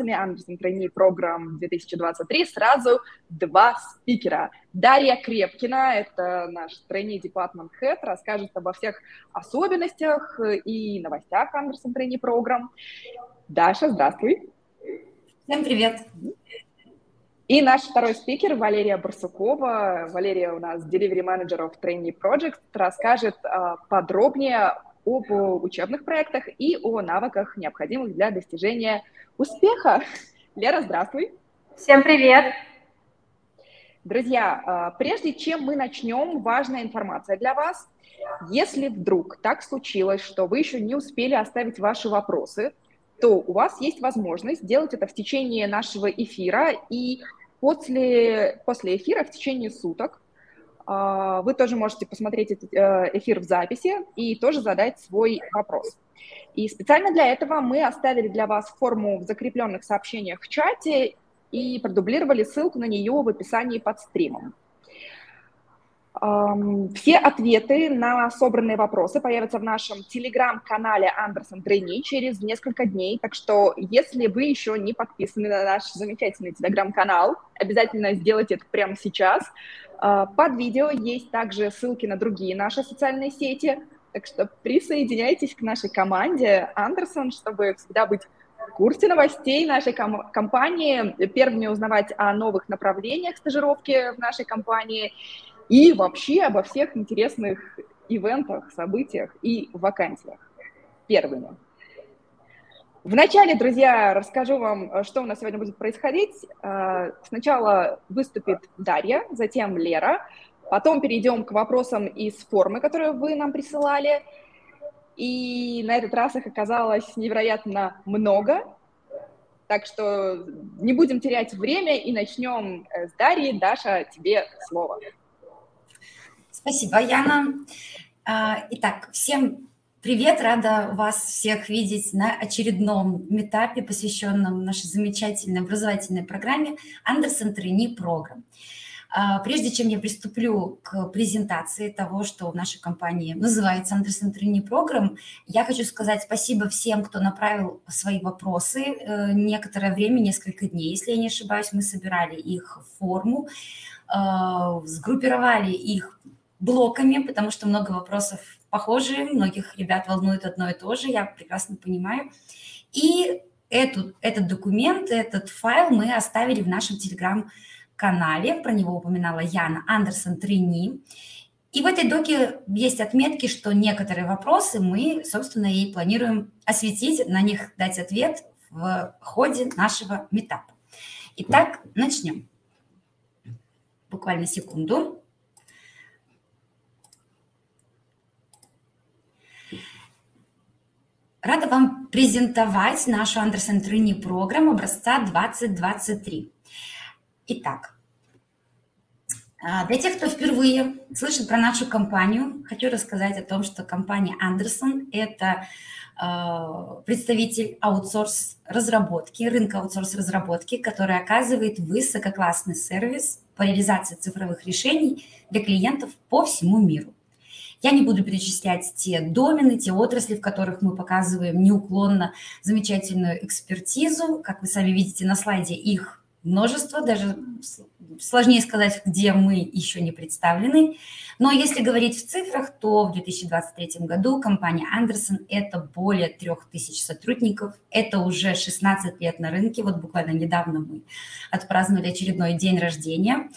Andersen Trainee Program 2023 сразу два спикера. Дарья Крепкина, это наш Trainee Department Head, расскажет обо всех особенностях и новостях Andersen Trainee Program. Даша, здравствуй. Всем привет. И наш второй спикер Валерия Барсукова. Валерия у нас Delivery Manager of Trainee Project, расскажет а, подробнее об учебных проектах и о навыках, необходимых для достижения успеха. Лера, здравствуй. Всем привет. Друзья, а, прежде чем мы начнем, важная информация для вас. Если вдруг так случилось, что вы еще не успели оставить ваши вопросы, то у вас есть возможность сделать это в течение нашего эфира, и после, после эфира в течение суток вы тоже можете посмотреть этот э, эфир в записи и тоже задать свой вопрос. И специально для этого мы оставили для вас форму в закрепленных сообщениях в чате и продублировали ссылку на нее в описании под стримом. Все ответы на собранные вопросы появятся в нашем телеграм-канале Андерсон Трейни через несколько дней. Так что, если вы еще не подписаны на наш замечательный телеграм-канал, обязательно сделайте это прямо сейчас. А, под видео есть также ссылки на другие наши социальные сети. Так что присоединяйтесь к нашей команде Андерсон, чтобы всегда быть в курсе новостей нашей ком- компании, первыми узнавать о новых направлениях стажировки в нашей компании и вообще обо всех интересных ивентах, событиях и вакансиях первыми. Вначале, друзья, расскажу вам, что у нас сегодня будет происходить. Э, сначала выступит Дарья, затем Лера, потом перейдем к вопросам из формы, которые вы нам присылали. И на этот раз их оказалось невероятно много, так что не будем терять время и начнем с Дарьи. Даша, тебе слово. Спасибо, Яна. А, итак, всем привет, рада вас всех видеть на очередном метапе, посвященном нашей замечательной образовательной программе Андерсон Трени Программ. Прежде чем я приступлю к презентации того, что в нашей компании называется Андерсон Трени Программ, я хочу сказать спасибо всем, кто направил свои вопросы. Э, некоторое время, несколько дней, если я не ошибаюсь, мы собирали их в форму, э, сгруппировали их блоками, потому что много вопросов похожие, многих ребят волнует одно и то же, я прекрасно понимаю. И эту, этот документ, этот файл мы оставили в нашем телеграм-канале, про него упоминала Яна Андерсон Трини. И в этой доке есть отметки, что некоторые вопросы мы, собственно, и планируем осветить, на них дать ответ в ходе нашего метапа. Итак, начнем. Буквально секунду. Рада вам презентовать нашу Андерсон Трини программу образца 2023. Итак, а, для тех, кто впервые слышит про нашу компанию, хочу рассказать о том, что компания Андерсон – это а, представитель аутсорс разработки, рынка аутсорс разработки, который оказывает высококлассный сервис по реализации цифровых решений для клиентов по всему миру. Я не буду перечислять те домены, те отрасли, в которых мы показываем неуклонно замечательную экспертизу. Как вы сами видите на слайде, их множество, даже сложнее сказать, где мы еще не представлены. Но если говорить в цифрах, то в 2023 году компания Андерсон – это более 3000 сотрудников, это уже 16 лет на рынке, вот буквально недавно мы отпраздновали очередной день рождения.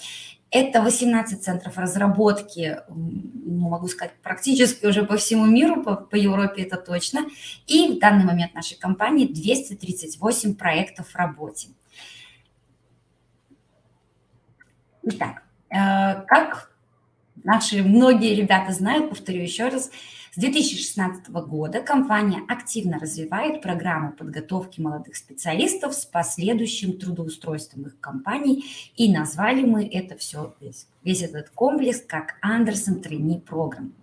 Это 18 центров разработки, ну, могу сказать, практически уже по всему миру, по, по Европе это точно. И в данный момент нашей компании 238 проектов в работе. Итак, э, как наши многие ребята знают, повторю еще раз, с 2016 года компания активно развивает программу подготовки молодых специалистов с последующим трудоустройством их компаний, и назвали мы это все, весь, весь этот комплекс, как Андерсон Трени Программ.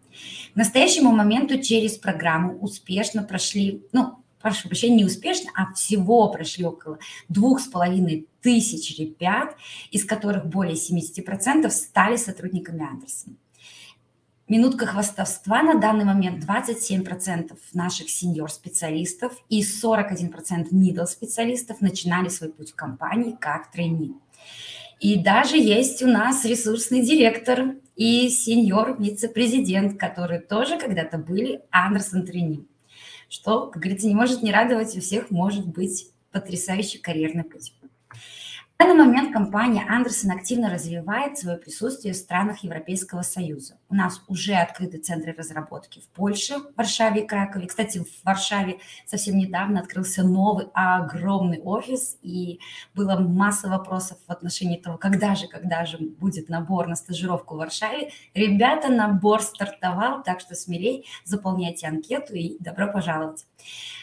К настоящему моменту через программу успешно прошли, ну, прошу прощения, не успешно, а всего прошли около двух с половиной тысяч ребят, из которых более 70% стали сотрудниками Андерсона. Минутка хвастовства. На данный момент 27% наших сеньор-специалистов и 41% middle-специалистов начинали свой путь в компании как трейни. И даже есть у нас ресурсный директор и сеньор-вице-президент, которые тоже когда-то были Андерсон трейни. Что, как говорится, не может не радовать, у всех может быть потрясающий карьерный путь. В данный момент компания Андерсон активно развивает свое присутствие в странах Европейского Союза. У нас уже открыты центры разработки в Польше, Варшаве и Кракове. Кстати, в Варшаве совсем недавно открылся новый огромный офис, и было масса вопросов в отношении того, когда же, когда же будет набор на стажировку в Варшаве. Ребята, набор стартовал, так что смелей заполняйте анкету и добро пожаловать.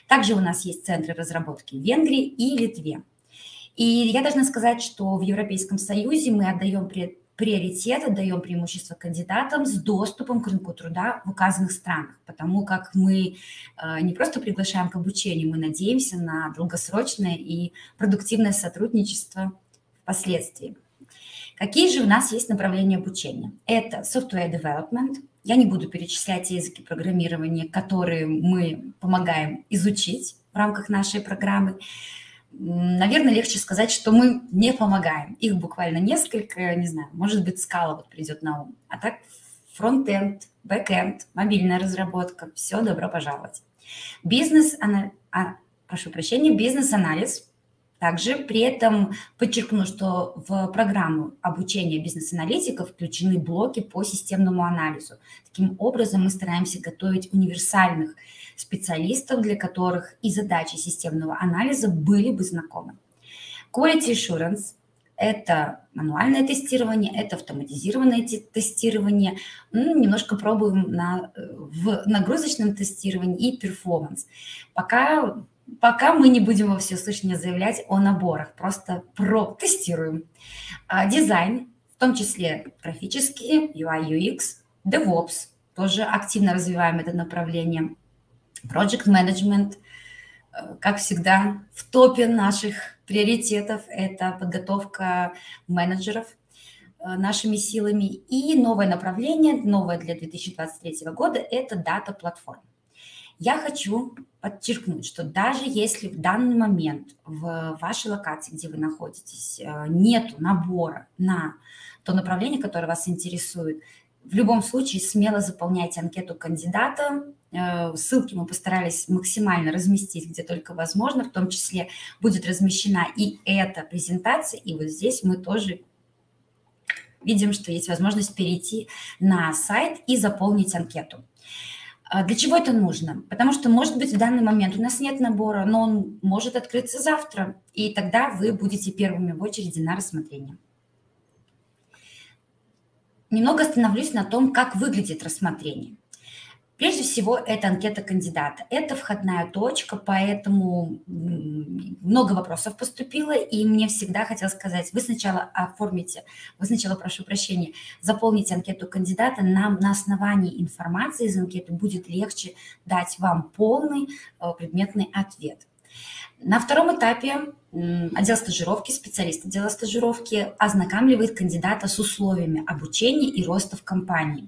Также у нас есть центры разработки в Венгрии и Литве. И я должна сказать, что в Европейском Союзе мы отдаем приоритет, отдаем преимущество кандидатам с доступом к рынку труда в указанных странах, потому как мы э, не просто приглашаем к обучению, мы надеемся на долгосрочное и продуктивное сотрудничество впоследствии. Какие же у нас есть направления обучения? Это software development. Я не буду перечислять языки программирования, которые мы помогаем изучить в рамках нашей программы наверное, легче сказать, что мы не помогаем. Их буквально несколько, не знаю, может быть, Scala вот придет на ум. А так фронт-энд, бэк-энд, мобильная разработка, все, добро пожаловать. Бизнес, а, прошу прощения, бизнес-анализ. Также при этом подчеркну, что в программу обучения бизнес-аналитиков включены блоки по системному анализу. Таким образом, мы стараемся готовить универсальных специалистов, для которых и задачи системного анализа были бы знакомы. Quality Assurance – это мануальное тестирование, это автоматизированное тестирование. Ну, немножко пробуем на, в нагрузочном тестировании и performance. Пока, пока мы не будем во всеуслышание заявлять о наборах, просто протестируем. А, дизайн, в том числе графические, UI, UX, DevOps, тоже активно развиваем это направление. Project Management, э, как всегда, в топе наших приоритетов – это подготовка менеджеров э, нашими силами. И новое направление, новое для 2023 года – это дата-платформа. Я хочу подчеркнуть, что даже если в данный момент в вашей локации, где вы находитесь, э, нет набора на то направление, которое вас интересует, в любом случае смело заполняйте анкету кандидата. Э, ссылки мы постарались максимально разместить, где только возможно. В том числе будет размещена и эта презентация. И вот здесь мы тоже видим, что есть возможность перейти на сайт и заполнить анкету. А для чего это нужно? Потому что, может быть, в данный момент у нас нет набора, но он может открыться завтра, и тогда вы будете первыми в очереди на рассмотрение. Немного остановлюсь на том, как выглядит рассмотрение. Прежде всего, это анкета кандидата. Это входная точка, поэтому много вопросов поступило, и мне всегда хотелось сказать, вы сначала оформите, вы сначала, прошу прощения, заполните анкету кандидата, нам на основании информации из анкеты будет легче дать вам полный э, предметный ответ. На втором этапе отдел стажировки, специалист отдела стажировки ознакомливает кандидата с условиями обучения и роста в компании.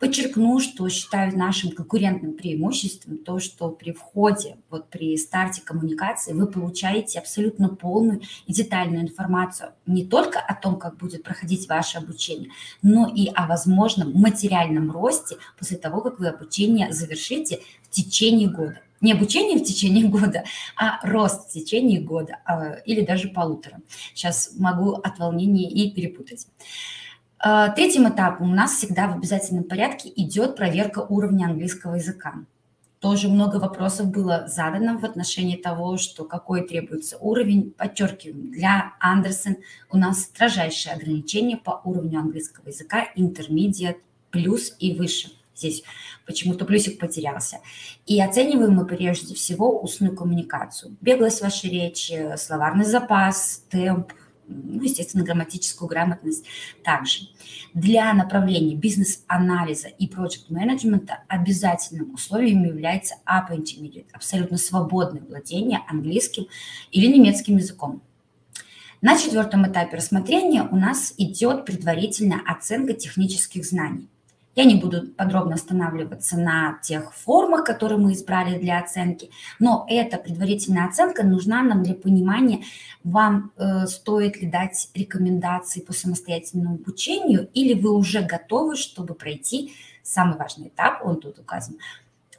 Подчеркну, что считаю нашим конкурентным преимуществом то, что при входе, вот при старте коммуникации вы получаете абсолютно полную и детальную информацию не только о том, как будет проходить ваше обучение, но и о возможном материальном росте после того, как вы обучение завершите в течение года не обучение в течение года, а рост в течение года а, или даже полутора. Сейчас могу от волнения и перепутать. А, третьим этапом у нас всегда в обязательном порядке идет проверка уровня английского языка. Тоже много вопросов было задано в отношении того, что какой требуется уровень. Подчеркиваем, для Андерсон у нас строжайшее ограничение по уровню английского языка intermediate плюс и выше – Здесь почему-то плюсик потерялся. И оцениваем мы прежде всего устную коммуникацию. Беглость вашей речи, словарный запас, темп, ну, естественно, грамматическую грамотность также. Для направления бизнес-анализа и проект-менеджмента обязательным условием является Upper Intermediate, абсолютно свободное владение английским или немецким языком. На четвертом этапе рассмотрения у нас идет предварительная оценка технических знаний. Я не буду подробно останавливаться на тех формах, которые мы избрали для оценки, но эта предварительная оценка нужна нам для понимания, вам э, стоит ли дать рекомендации по самостоятельному обучению, или вы уже готовы, чтобы пройти самый важный этап, он тут указан,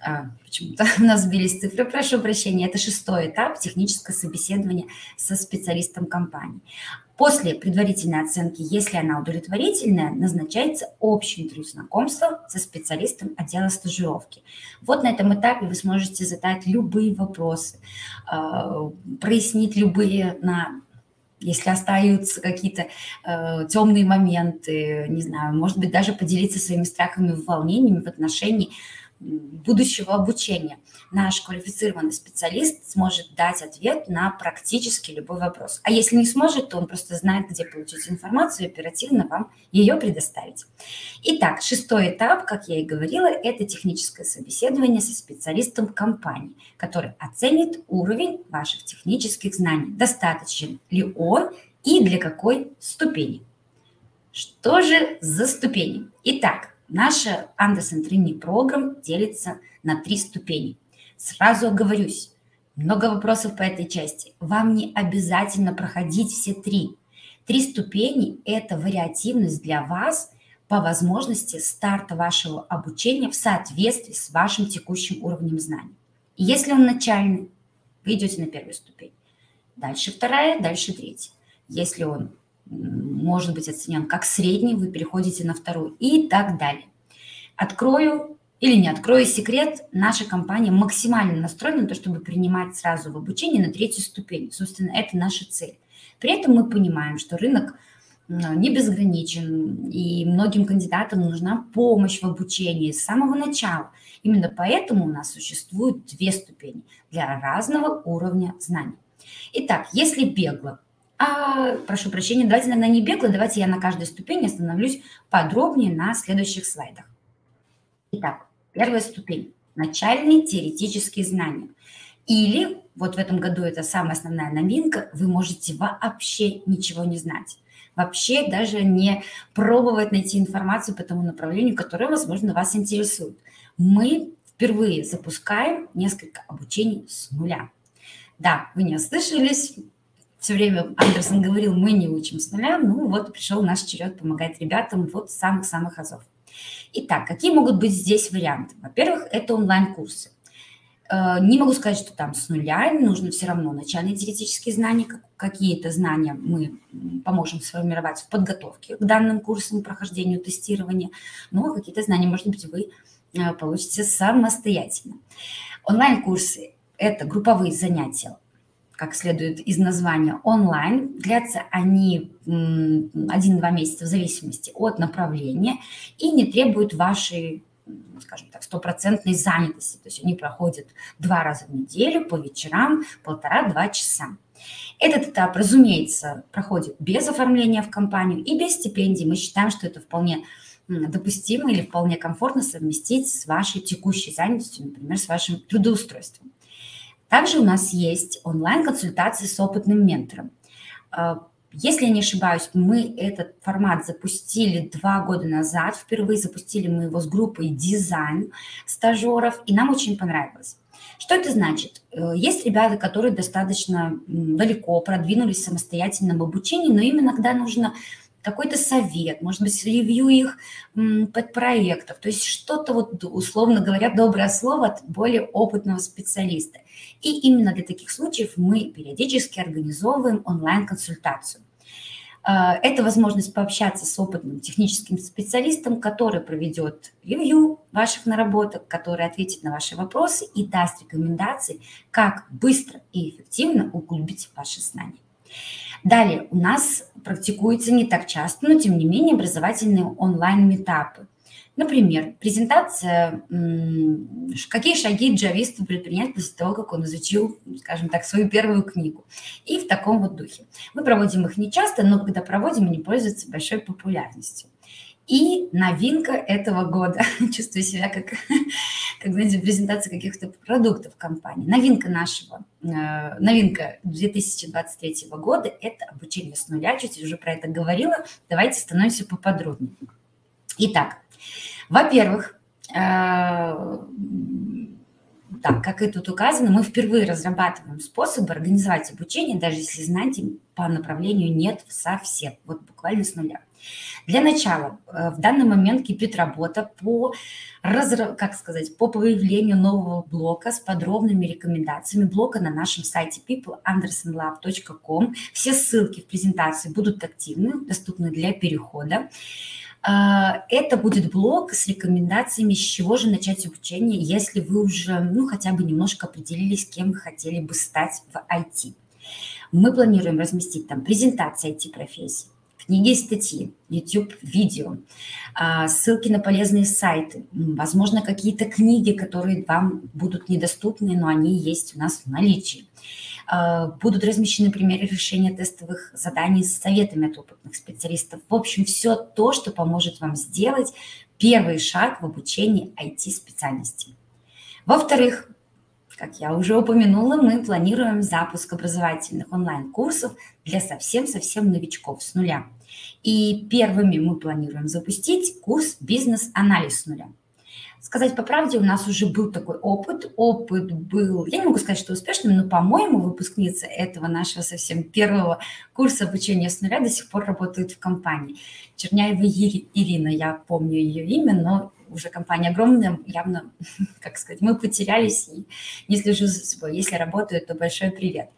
а, почему-то у нас сбились цифры, прошу прощения, это шестой этап техническое собеседование со специалистом компании. После предварительной оценки, если она удовлетворительная, назначается общее интервью знакомства со специалистом отдела стажировки. Вот на этом этапе вы сможете задать любые вопросы, а, прояснить любые на если остаются какие-то э, темные моменты, не знаю, может быть, даже поделиться своими страхами и волнениями в отношении будущего обучения. Наш квалифицированный специалист сможет дать ответ на практически любой вопрос. А если не сможет, то он просто знает, где получить информацию и оперативно вам ее предоставить. Итак, шестой этап, как я и говорила, это техническое собеседование со специалистом компании, который оценит уровень ваших технических знаний, достаточен ли он и для какой ступени. Что же за ступени? Итак, Наша Андерсон Трини программ делится на три ступени. Сразу оговорюсь, много вопросов по этой части. Вам не обязательно проходить все три. Три ступени – это вариативность для вас по возможности старта вашего обучения в соответствии с вашим текущим уровнем знаний. И если он начальный, вы идете на первую ступень. Дальше вторая, дальше третья. Если он может быть оценен как средний, вы переходите на вторую и так далее. Открою или не открою секрет, наша компания максимально настроена на то, чтобы принимать сразу в обучение на третью ступень. Собственно, это наша цель. При этом мы понимаем, что рынок не безграничен, и многим кандидатам нужна помощь в обучении с самого начала. Именно поэтому у нас существуют две ступени для разного уровня знаний. Итак, если бегло а, прошу прощения, давайте, наверное, не бегло, давайте я на каждой ступени остановлюсь подробнее на следующих слайдах. Итак, первая ступень – начальные теоретические знания. Или, вот в этом году это самая основная новинка, вы можете вообще ничего не знать. Вообще даже не пробовать найти информацию по тому направлению, которое, возможно, вас интересует. Мы впервые запускаем несколько обучений с нуля. Да, вы не ослышались, все время Андерсон говорил, мы не учим с нуля, ну вот пришел наш черед помогать ребятам вот самых-самых азов. Итак, какие могут быть здесь варианты? Во-первых, это онлайн-курсы. Э, не могу сказать, что там с нуля, нужно все равно начальные теоретические знания, какие-то знания мы поможем сформировать в подготовке к данным курсам, прохождению тестирования, но какие-то знания, может быть, вы э, получите самостоятельно. Онлайн-курсы – это групповые занятия как следует из названия, онлайн. Длятся они 1-2 месяца в зависимости от направления и не требуют вашей скажем так, стопроцентной занятости. То есть они проходят два раза в неделю по вечерам, полтора-два часа. Этот этап, разумеется, проходит без оформления в компанию и без стипендий. Мы считаем, что это вполне допустимо или вполне комфортно совместить с вашей текущей занятостью, например, с вашим трудоустройством. Также у нас есть онлайн-консультации с опытным ментором. А, если я не ошибаюсь, мы этот формат запустили два года назад. Впервые запустили мы его с группой дизайн стажеров, и нам очень понравилось. Что это значит? Э, есть ребята, которые достаточно далеко продвинулись в самостоятельном обучении, но им иногда нужно какой-то совет, может быть, ревью их подпроектов, то есть что-то вот, условно говоря, доброе слово от более опытного специалиста. И именно для таких случаев мы периодически организовываем онлайн-консультацию. А, это возможность пообщаться с опытным техническим специалистом, который проведет ревью ваших наработок, который ответит на ваши вопросы и даст рекомендации, как быстро и эффективно углубить ваши знания. Далее у нас практикуется не так часто, но тем не менее образовательные онлайн-метапы. Например, презентация, какие шаги джависту предпринять после того, как он изучил, скажем так, свою первую книгу. И в таком вот духе. Мы проводим их не часто, но когда проводим, они пользуются большой популярностью. И новинка этого года. Чувствую себя как, как знаете, презентация каких-то продуктов компании. Новинка нашего, э, новинка 2023 года – это обучение с нуля. Чуть уже про это говорила. Давайте становимся поподробнее. Итак, во-первых, так, как и тут указано, мы впервые разрабатываем способы организовать обучение, даже если знаний по направлению нет совсем, вот буквально с нуля. Для начала, э, в данный момент кипит работа по, разра... как сказать, по появлению нового блока с подробными рекомендациями блока на нашем сайте peopleandersonlab.com. Все ссылки в презентации будут активны, доступны для перехода. А, это будет блог с рекомендациями, с чего же начать обучение, если вы уже, ну, хотя бы немножко определились, кем вы хотели бы стать в IT. Мы планируем разместить там презентации IT-профессий, книги и статьи, YouTube-видео, а, ссылки на полезные сайты, возможно, какие-то книги, которые вам будут недоступны, но они есть у нас в наличии. А, будут размещены примеры решения тестовых заданий с советами от опытных специалистов. В общем, все то, что поможет вам сделать первый шаг в обучении IT-специальности. Во-вторых, как я уже упомянула, мы планируем запуск образовательных онлайн-курсов для совсем-совсем новичков с нуля. И первыми мы планируем запустить курс «Бизнес-анализ с нуля». Сказать по правде, у нас уже был такой опыт. Опыт был, я не могу сказать, что успешным, но, по-моему, выпускница этого нашего совсем первого курса обучения с нуля до сих пор работает в компании. Черняева Ирина, я помню ее имя, но уже компания огромная, явно, как сказать, мы потерялись и не слежу за собой. Если работают, то большой привет.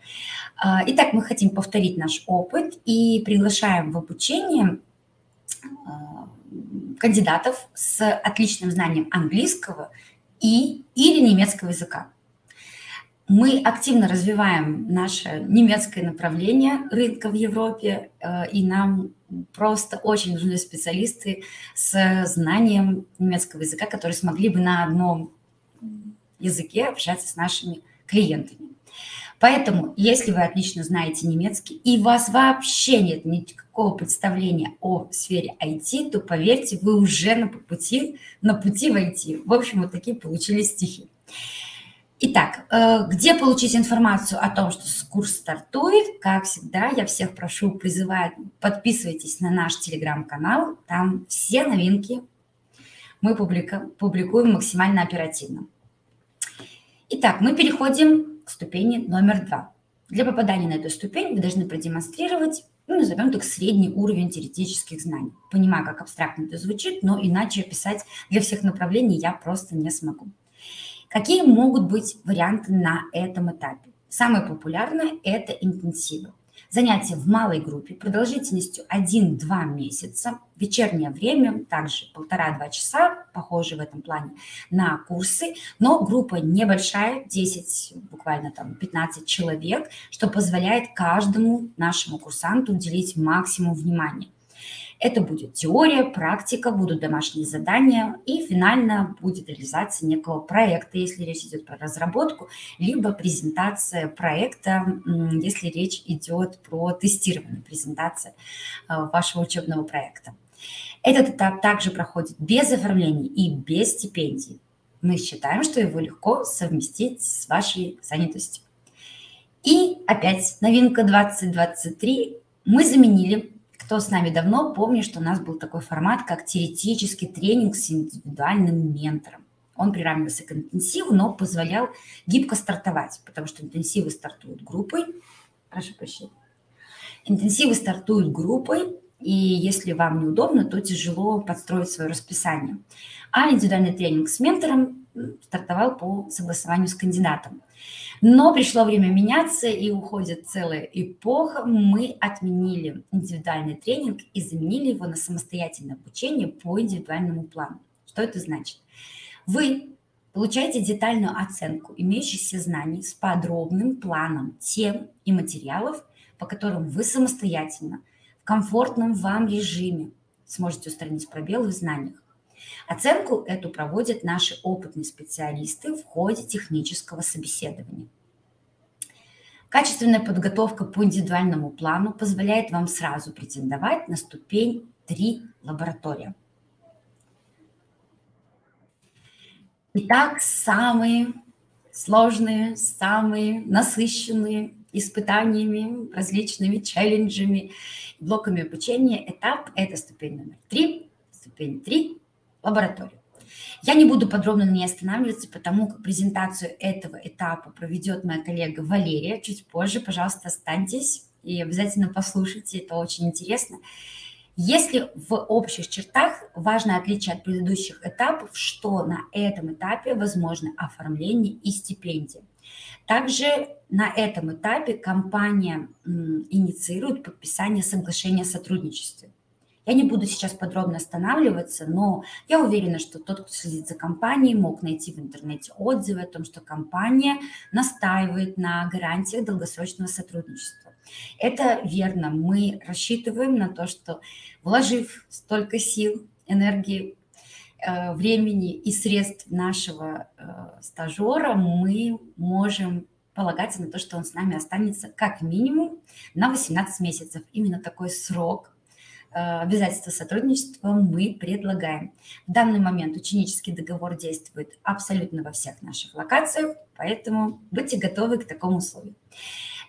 А, итак, мы хотим повторить наш опыт и приглашаем в обучение а, кандидатов с отличным знанием английского и или немецкого языка. Мы активно развиваем наше немецкое направление рынка в Европе, э, и нам просто очень нужны специалисты с знанием немецкого языка, которые смогли бы на одном языке общаться с нашими клиентами. Поэтому, если вы отлично знаете немецкий и у вас вообще нет никакого представления о сфере IT, то поверьте, вы уже на пути, на пути в IT. В общем, вот такие получились стихи. Итак, э, где получить информацию о том, что курс стартует? Как всегда, я всех прошу, призываю, подписывайтесь на наш телеграм-канал. Там все новинки мы публикуем максимально оперативно. Итак, мы переходим к ступени номер два. Для попадания на эту ступень вы должны продемонстрировать, ну, назовем так, средний уровень теоретических знаний. Понимаю, как абстрактно это звучит, но иначе описать для всех направлений я просто не смогу. Какие могут быть варианты на этом этапе? Самое популярное – это интенсивы. Занятия в малой группе продолжительностью 1-2 месяца, вечернее время, также полтора-два часа, похоже в этом плане на курсы, но группа небольшая, 10, буквально там 15 человек, что позволяет каждому нашему курсанту уделить максимум внимания. Это будет теория, практика, будут домашние задания и финально будет реализация некого проекта, если речь идет про разработку, либо презентация проекта, если речь идет про тестирование, презентация э, вашего учебного проекта. Этот этап также проходит без оформления и без стипендий. Мы считаем, что его легко совместить с вашей занятостью. И опять новинка 2023. Мы заменили кто с нами давно, помнит, что у нас был такой формат, как теоретический тренинг с индивидуальным ментором. Он приравнивался к интенсиву, но позволял гибко стартовать, потому что интенсивы стартуют группой. Прошу прощения. Интенсивы стартуют группой, и если вам неудобно, то тяжело подстроить свое расписание. А индивидуальный тренинг с ментором стартовал по согласованию с кандидатом. Но пришло время меняться, и уходит целая эпоха. Мы отменили индивидуальный тренинг и заменили его на самостоятельное обучение по индивидуальному плану. Что это значит? Вы получаете детальную оценку имеющихся знаний с подробным планом тем и материалов, по которым вы самостоятельно, в комфортном вам режиме сможете устранить пробелы в знаниях. Оценку эту проводят наши опытные специалисты в ходе технического собеседования. Качественная подготовка по индивидуальному плану позволяет вам сразу претендовать на ступень 3 лаборатория. Итак, самые сложные, самые насыщенные испытаниями, различными челленджами, блоками обучения этап – это ступень номер три ступень 3 – лабораторию. Я не буду подробно на ней останавливаться, потому как презентацию этого этапа проведет моя коллега Валерия чуть позже. Пожалуйста, останьтесь и обязательно послушайте, это очень интересно. Если в общих чертах важное отличие от предыдущих этапов, что на этом этапе возможно оформление и стипендии. Также на этом этапе компания инициирует подписание соглашения о сотрудничестве. Я не буду сейчас подробно останавливаться, но я уверена, что тот, кто следит за компанией, мог найти в интернете отзывы о том, что компания настаивает на гарантиях долгосрочного сотрудничества. Это верно. Мы рассчитываем на то, что вложив столько сил, энергии, э, времени и средств нашего э, стажера, мы можем полагаться на то, что он с нами останется как минимум на 18 месяцев. Именно такой срок обязательства сотрудничества мы предлагаем. В данный момент ученический договор действует абсолютно во всех наших локациях, поэтому будьте готовы к такому условию.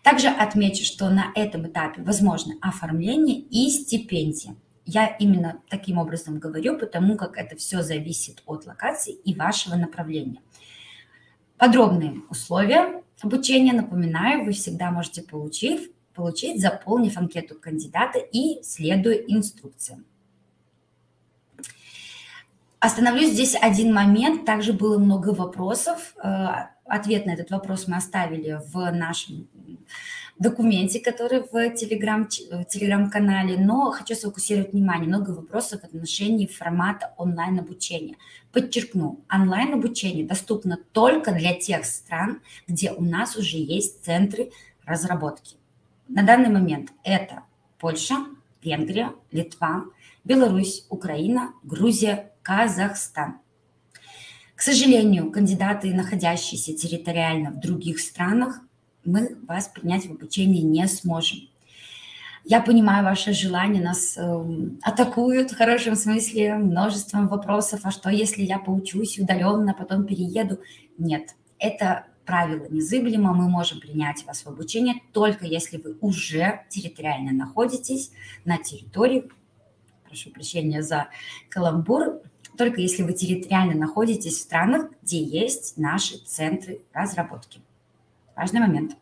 Также отмечу, что на этом этапе возможно оформление и стипендия. Я именно таким образом говорю, потому как это все зависит от локации и вашего направления. Подробные условия обучения, напоминаю, вы всегда можете получить получить, заполнив анкету кандидата и следуя инструкциям. Остановлюсь здесь один момент. Также было много вопросов. Э, ответ на этот вопрос мы оставили в нашем документе, который в телеграм, телеграм-канале, но хочу сфокусировать внимание. Много вопросов в отношении формата онлайн-обучения. Подчеркну, онлайн-обучение доступно только для тех стран, где у нас уже есть центры разработки. На данный момент это Польша, Венгрия, Литва, Беларусь, Украина, Грузия, Казахстан. К сожалению, кандидаты, находящиеся территориально в других странах, мы вас принять в обучение не сможем. Я понимаю ваше желание, нас э, атакуют в хорошем смысле множеством вопросов, а что если я поучусь удаленно, потом перееду? Нет, это правило незыблемо, мы можем принять вас в обучение только если вы уже территориально находитесь на территории, прошу прощения за каламбур, только если вы территориально находитесь в странах, где есть наши центры разработки. Важный момент.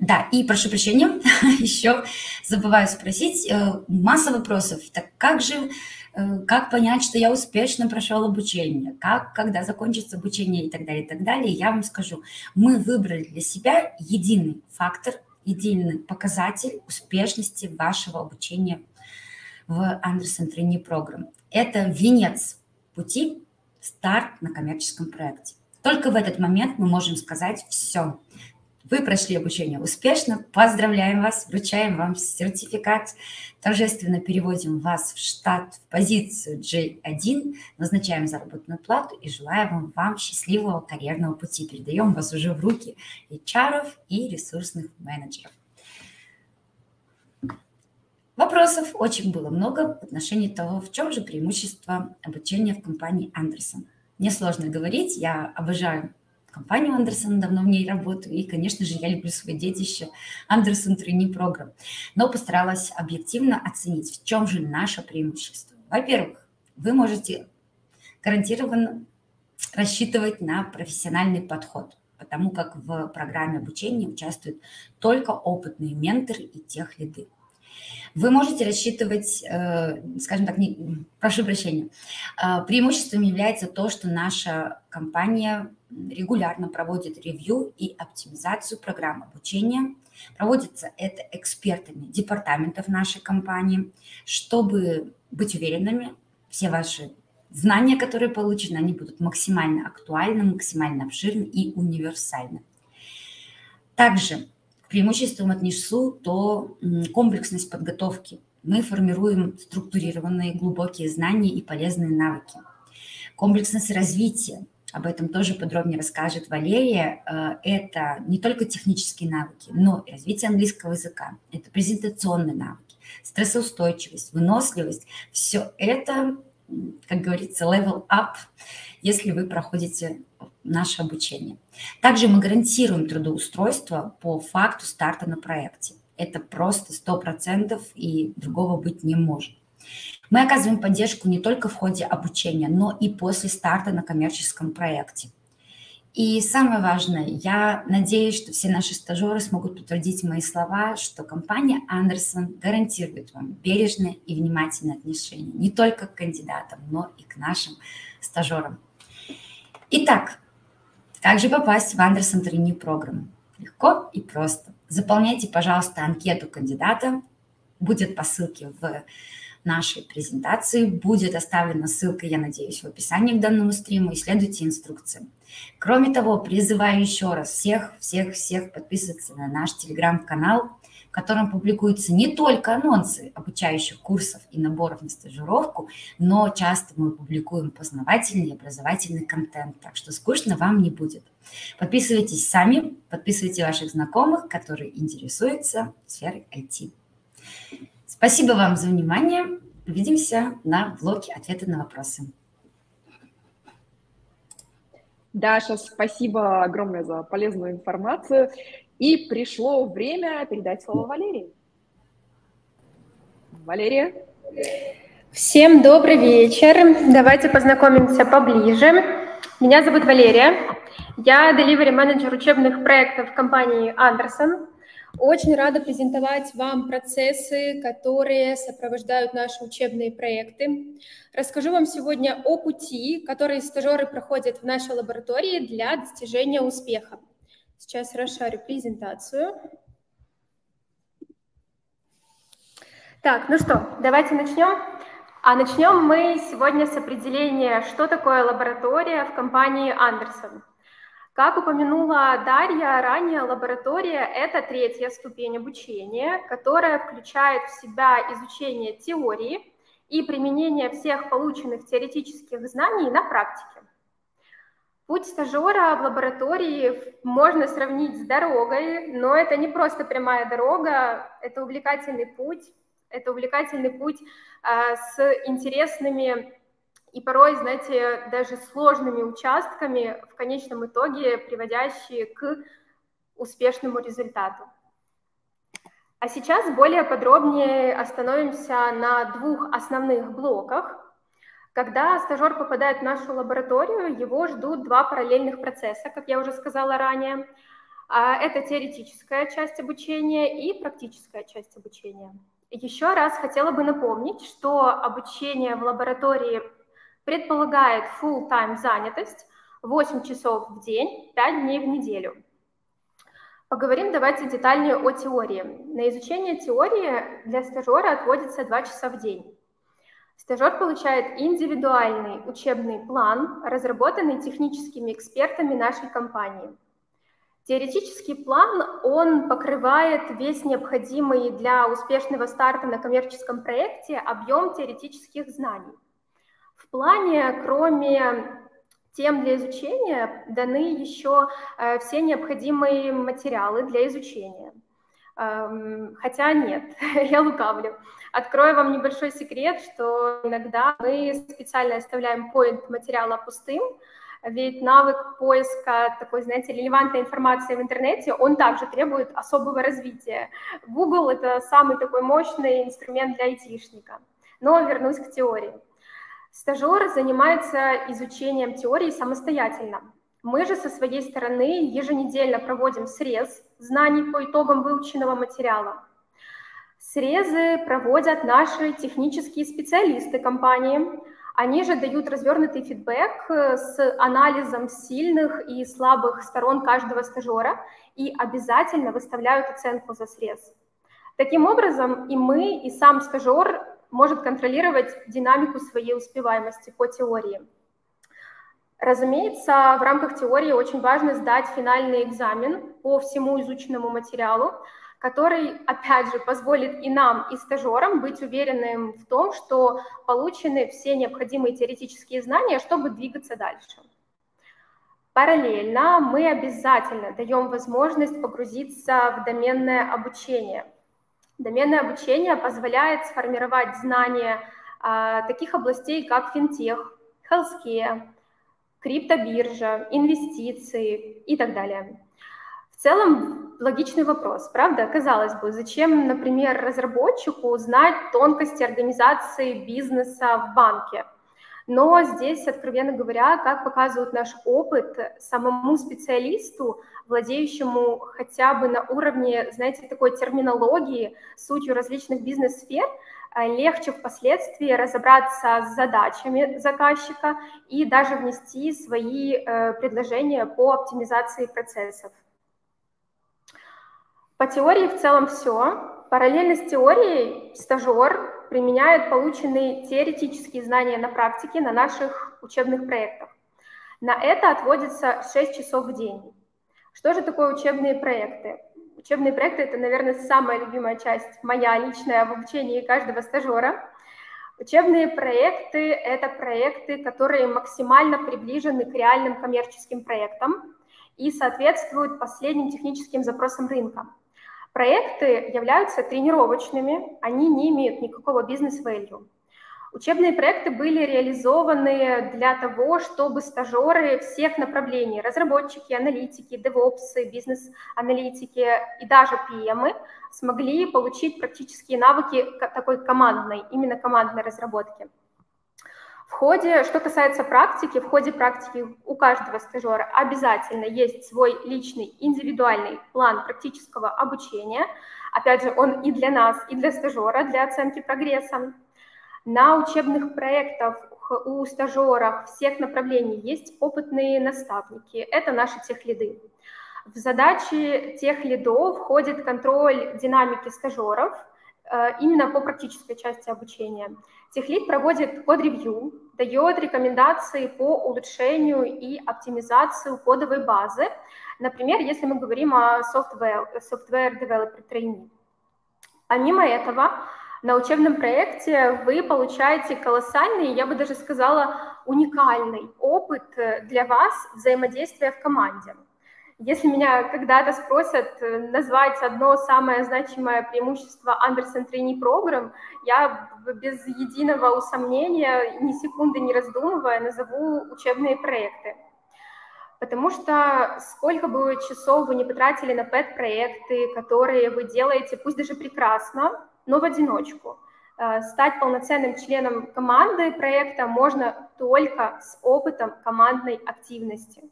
Да, и прошу прощения, еще забываю спросить, э, масса вопросов. Так как же как понять, что я успешно прошел обучение, как, когда закончится обучение и так далее, и так далее, я вам скажу. Мы выбрали для себя единый фактор, единый показатель успешности вашего обучения в Андерсон Трени программ. Это венец пути, старт на коммерческом проекте. Только в этот момент мы можем сказать все. Вы прошли обучение успешно. Поздравляем вас, вручаем вам сертификат. Торжественно переводим вас в штат в позицию J1, назначаем заработную плату и желаем вам счастливого карьерного пути. Передаем вас уже в руки HR и ресурсных менеджеров. Вопросов очень было много в отношении того, в чем же преимущество обучения в компании Андерсон. Мне сложно говорить, я обожаю компанию Андерсон, давно в ней работаю, и, конечно же, я люблю свое детище Андерсон Трени Программ, но постаралась объективно оценить, в чем же наше преимущество. Во-первых, вы можете гарантированно рассчитывать на профессиональный подход, потому как в программе обучения участвуют только опытные менторы и тех лиды. Вы можете рассчитывать, э, скажем так, не, прошу прощения, э, преимуществом является то, что наша компания регулярно проводит ревью и оптимизацию программ обучения. Проводится это экспертами департаментов нашей компании, чтобы быть уверенными, все ваши знания, которые получены, они будут максимально актуальны, максимально обширны и универсальны. Также преимуществом отнесу то комплексность подготовки. Мы формируем структурированные глубокие знания и полезные навыки. Комплексность развития. Об этом тоже подробнее расскажет Валерия. Э, это не только технические навыки, но и развитие английского языка. Это презентационные навыки, стрессоустойчивость, выносливость. Все это, как говорится, level up, если вы проходите наше обучение. Также мы гарантируем трудоустройство по факту старта на проекте. Это просто 100% и другого быть не может. Мы оказываем поддержку не только в ходе обучения, но и после старта на коммерческом проекте. И самое важное, я надеюсь, что все наши стажеры смогут подтвердить мои слова, что компания Андерсон гарантирует вам бережное и внимательное отношение не только к кандидатам, но и к нашим стажерам. Итак, как же попасть в Андерсон Трени программу? Легко и просто. Заполняйте, пожалуйста, анкету кандидата. Будет по ссылке в нашей презентации. Будет оставлена ссылка, я надеюсь, в описании к данному стриму. И следуйте инструкциям. Кроме того, призываю еще раз всех, всех, всех подписываться на наш телеграм-канал, в котором публикуются не только анонсы обучающих курсов и наборов на стажировку, но часто мы публикуем познавательный и образовательный контент, так что скучно вам не будет. Подписывайтесь сами, подписывайте ваших знакомых, которые интересуются сферой IT. Спасибо вам за внимание. Увидимся на блоке «Ответы на вопросы». Даша, спасибо огромное за полезную информацию. И пришло время передать слово Валерии. Валерия. Всем добрый вечер. Давайте познакомимся поближе. Меня зовут Валерия. Я delivery менеджер учебных проектов компании Андерсон. Очень рада презентовать вам процессы, которые сопровождают наши учебные проекты. Расскажу вам сегодня о пути, который стажеры проходят в нашей лаборатории для достижения успеха. Сейчас расшарю презентацию. Так, ну что, давайте начнем. А начнем мы сегодня с определения, что такое лаборатория в компании Андерсон. Как упомянула Дарья, ранее лаборатория – это третья ступень обучения, которая включает в себя изучение теории и применение всех полученных теоретических знаний на практике. Путь стажера в лаборатории можно сравнить с дорогой, но это не просто прямая дорога, это увлекательный путь, это увлекательный путь а, с интересными и порой, знаете, даже сложными участками, в конечном итоге приводящие к успешному результату. А сейчас более подробнее остановимся на двух основных блоках. Когда стажер попадает в нашу лабораторию, его ждут два параллельных процесса, как я уже сказала ранее. А, это теоретическая часть обучения и практическая часть обучения. Еще раз хотела бы напомнить, что обучение в лаборатории предполагает full-time занятость 8 часов в день, 5 дней в неделю. Поговорим давайте детальнее о теории. На изучение теории для стажера отводится 2 часа в день. Стажер получает индивидуальный учебный план, разработанный техническими экспертами нашей компании. Теоретический план, он покрывает весь необходимый для успешного старта на коммерческом проекте объем теоретических знаний – в плане, кроме тем для изучения, даны еще э, все необходимые материалы для изучения. Эм, хотя нет, я лукавлю. Открою вам небольшой секрет, что иногда мы специально оставляем поинт материала пустым, ведь навык поиска такой, знаете, релевантной информации в интернете, он также требует особого развития. Google — это самый такой мощный инструмент для айтишника. Но вернусь к теории. Стажер занимается изучением теории самостоятельно. Мы же со своей стороны еженедельно проводим срез знаний по итогам выученного материала. Срезы проводят наши технические специалисты компании. Они же дают развернутый фидбэк с анализом сильных и слабых сторон каждого стажера и обязательно выставляют оценку за срез. Таким образом, и мы, и сам стажер может контролировать динамику своей успеваемости по теории. Разумеется, в рамках теории очень важно сдать финальный экзамен по всему изученному материалу, который, опять же, позволит и нам, и стажерам быть уверенным в том, что получены все необходимые теоретические знания, чтобы двигаться дальше. Параллельно мы обязательно даем возможность погрузиться в доменное обучение – Доменное обучение позволяет сформировать знания а, таких областей, как финтех, healthcare, криптобиржа, инвестиции и так далее. В целом логичный вопрос, правда? Казалось бы, зачем, например, разработчику знать тонкости организации бизнеса в банке? Но здесь, откровенно говоря, как показывает наш опыт, самому специалисту, владеющему хотя бы на уровне, знаете, такой терминологии, сутью различных бизнес-сфер, э, легче впоследствии разобраться с задачами заказчика и даже внести свои э, предложения по оптимизации процессов. По теории в целом все. Параллельно с теорией стажер применяет полученные теоретические знания на практике на наших учебных проектах. На это отводится 6 часов в день. Что же такое учебные проекты? Учебные проекты – это, наверное, самая любимая часть моя личная в обучении каждого стажера. Учебные проекты – это проекты, которые максимально приближены к реальным коммерческим проектам и соответствуют последним техническим запросам рынка. Проекты являются тренировочными, они не имеют никакого бизнес-value. Учебные проекты были реализованы для того, чтобы стажеры всех направлений, разработчики, аналитики, девопсы, бизнес-аналитики и даже PM смогли получить практические навыки такой командной, именно командной разработки. В ходе, что касается практики, в ходе практики у каждого стажера обязательно есть свой личный индивидуальный план практического обучения. Опять же, он и для нас, и для стажера, для оценки прогресса. На учебных проектах у стажеров всех направлений есть опытные наставники. Это наши техлиды. В задачи тех лидов входит контроль динамики стажеров – именно по практической части обучения. Техлит проводит код-ревью, дает рекомендации по улучшению и оптимизации кодовой базы. Например, если мы говорим о software, software developer trainee. Помимо этого, на учебном проекте вы получаете колоссальный, я бы даже сказала, уникальный опыт для вас взаимодействия в команде. Если меня когда-то спросят э, назвать одно самое значимое преимущество Anderson Trainee Program, я без единого усомнения, ни секунды не раздумывая, назову учебные проекты. Потому что сколько бы часов вы не потратили на пэт-проекты, которые вы делаете, пусть даже прекрасно, но в одиночку, э, стать полноценным членом команды проекта можно только с опытом командной активности.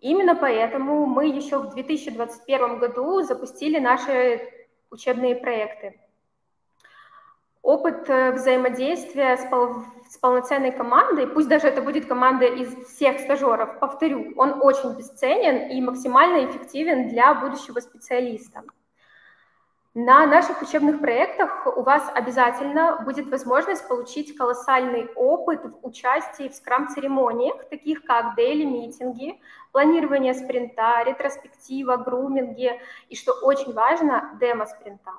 Именно поэтому мы еще в 2021 году запустили наши учебные проекты. Опыт э, взаимодействия с, пол, с полноценной командой, пусть даже это будет команда из всех стажеров, повторю, он очень бесценен и максимально эффективен для будущего специалиста. На наших учебных проектах у вас обязательно будет возможность получить колоссальный опыт в участии в скрам-церемониях, таких как дейли-митинги, планирование спринта, ретроспектива, груминги и, что очень важно, демо-спринта.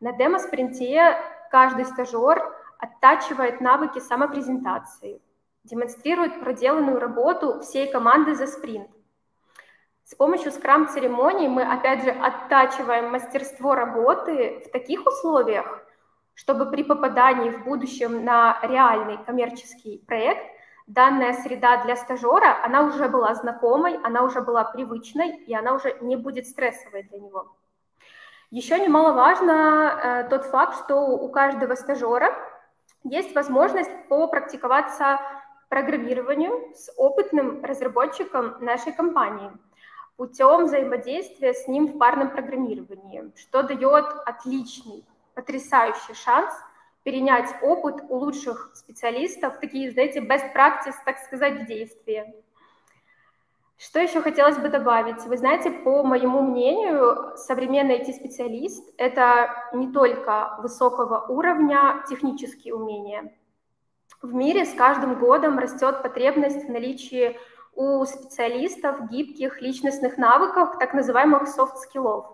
На демо-спринте каждый стажер оттачивает навыки самопрезентации, демонстрирует проделанную работу всей команды за спринт, с помощью скрам-церемоний мы, опять же, оттачиваем мастерство работы в таких условиях, чтобы при попадании в будущем на реальный коммерческий проект данная среда для стажера, она уже была знакомой, она уже была привычной, и она уже не будет стрессовой для него. Еще немаловажно э, тот факт, что у каждого стажера есть возможность попрактиковаться программированию с опытным разработчиком нашей компании – путем взаимодействия с ним в парном программировании, что дает отличный, потрясающий шанс перенять опыт у лучших специалистов, такие, знаете, best practice, так сказать, в действии. Что еще хотелось бы добавить? Вы знаете, по моему мнению, современный IT-специалист — это не только высокого уровня технические умения. В мире с каждым годом растет потребность в наличии у специалистов гибких личностных навыков, так называемых софт-скиллов.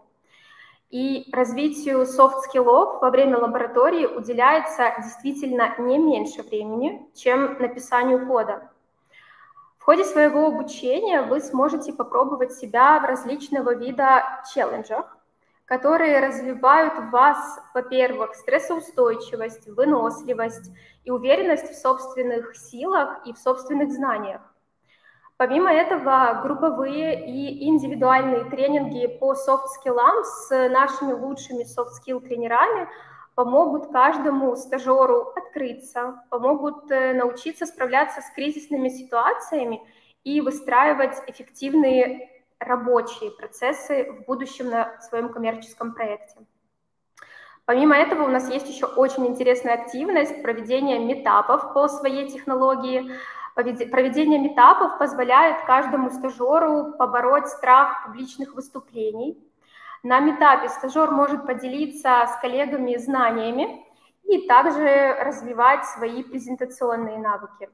И развитию софт-скиллов во время лаборатории уделяется действительно не меньше времени, чем написанию кода. В ходе своего обучения вы сможете попробовать себя в различного вида челленджах, которые развивают в вас, во-первых, стрессоустойчивость, выносливость и уверенность в собственных силах и в собственных знаниях. Помимо этого, групповые и индивидуальные тренинги по софт-скиллам с нашими лучшими софт-скилл тренерами помогут каждому стажеру открыться, помогут э, научиться справляться с кризисными ситуациями и выстраивать эффективные рабочие процессы в будущем на своем коммерческом проекте. Помимо этого у нас есть еще очень интересная активность проведения метапов по своей технологии. Проведение метапов позволяет каждому стажеру побороть страх публичных выступлений. На метапе стажер может поделиться с коллегами знаниями и также развивать свои презентационные навыки.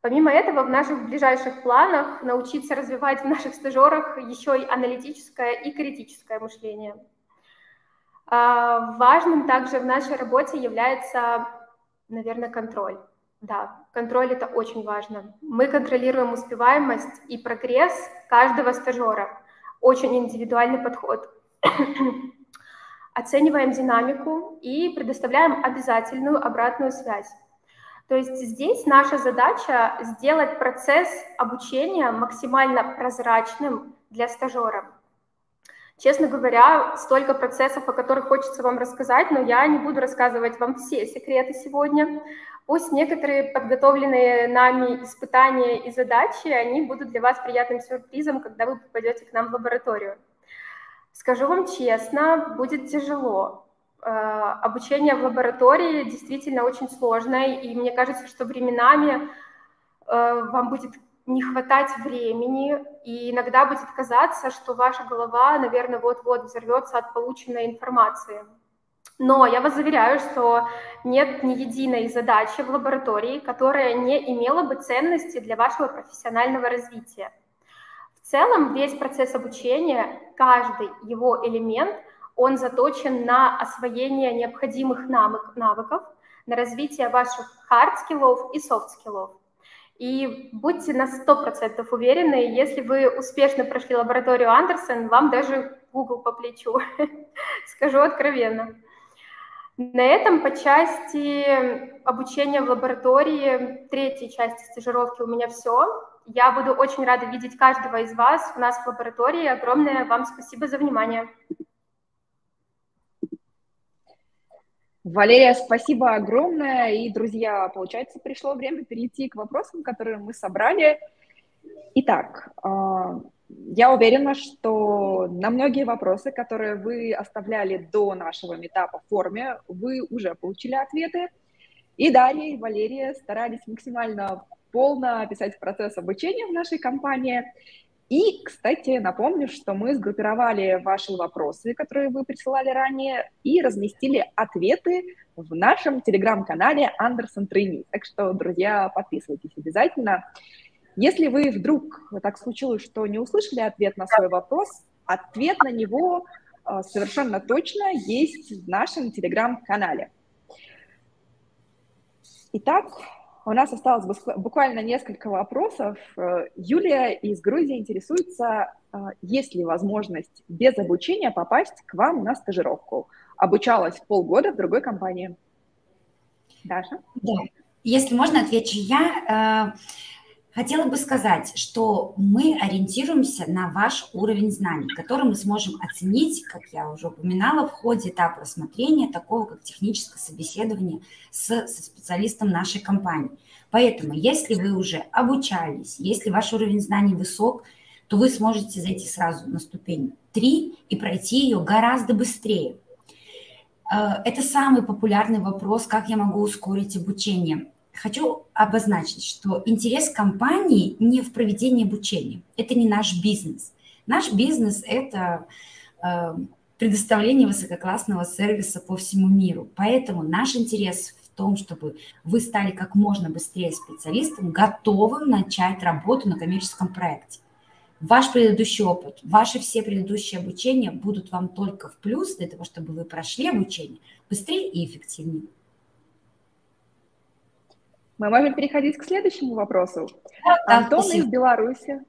Помимо этого, в наших ближайших планах научиться развивать в наших стажерах еще и аналитическое и критическое мышление. А, важным также в нашей работе является, наверное, контроль. Да, контроль это очень важно. Мы контролируем успеваемость и прогресс каждого стажера. Очень индивидуальный подход. Оцениваем динамику и предоставляем обязательную обратную связь. То есть здесь наша задача сделать процесс обучения максимально прозрачным для стажера. Честно говоря, столько процессов, о которых хочется вам рассказать, но я не буду рассказывать вам все секреты сегодня. Пусть некоторые подготовленные нами испытания и задачи, они будут для вас приятным сюрпризом, когда вы попадете к нам в лабораторию. Скажу вам честно, будет тяжело. Э, обучение в лаборатории действительно очень сложное, и мне кажется, что временами э, вам будет не хватать времени, и иногда будет казаться, что ваша голова, наверное, вот-вот взорвется от полученной информации. Но я вас заверяю, что нет ни единой задачи в лаборатории, которая не имела бы ценности для вашего профессионального развития. В целом весь процесс обучения, каждый его элемент – он заточен на освоение необходимых навыков, на развитие ваших хард-скиллов и софт-скиллов. И будьте на 100% уверены, если вы успешно прошли лабораторию Andersen, вам даже Google по плечу, скажу откровенно. На этом по части обучения в лаборатории, третьей части стажировки у меня все. Я буду очень рада видеть каждого из вас у нас в лаборатории. Огромное вам спасибо за внимание. Валерия, спасибо огромное. И, друзья, получается, пришло время перейти к вопросам, которые мы собрали. Итак, а, я уверена, что на многие вопросы, которые вы оставляли до нашего метапа в форме, вы уже получили ответы. И Дарья, и Валерия старались максимально полно описать процесс обучения в нашей компании. И, кстати, напомню, что мы сгруппировали ваши вопросы, которые вы присылали ранее, и разместили ответы в нашем телеграм-канале Андерсон Трейни. Так что, друзья, подписывайтесь обязательно. Если вы вдруг так случилось, что не услышали ответ на свой вопрос, ответ на него э, совершенно точно есть в нашем телеграм-канале. Итак, у нас осталось буквально несколько вопросов. Э, Юлия из Грузии интересуется, э, есть ли возможность без обучения попасть к вам на стажировку. Обучалась полгода в другой компании. Даша? Да. Если можно, отвечу я. Хотела бы сказать, что мы ориентируемся на ваш уровень знаний, который мы сможем оценить, как я уже упоминала, в ходе этапа рассмотрения такого, как техническое собеседование с, со специалистом нашей компании. Поэтому, если вы уже обучались, если ваш уровень знаний высок, то вы сможете зайти сразу на ступень 3 и пройти ее гораздо быстрее. Э, это самый популярный вопрос, как я могу ускорить обучение хочу обозначить, что интерес компании не в проведении обучения. Это не наш бизнес. Наш бизнес – это э, предоставление высококлассного сервиса по всему миру. Поэтому наш интерес в том, чтобы вы стали как можно быстрее специалистом, готовым начать работу на коммерческом проекте. Ваш предыдущий опыт, ваши все предыдущие обучения будут вам только в плюс для того, чтобы вы прошли обучение быстрее и эффективнее. Мы можем переходить к следующему вопросу. Да, Антон спасибо. из Беларуси.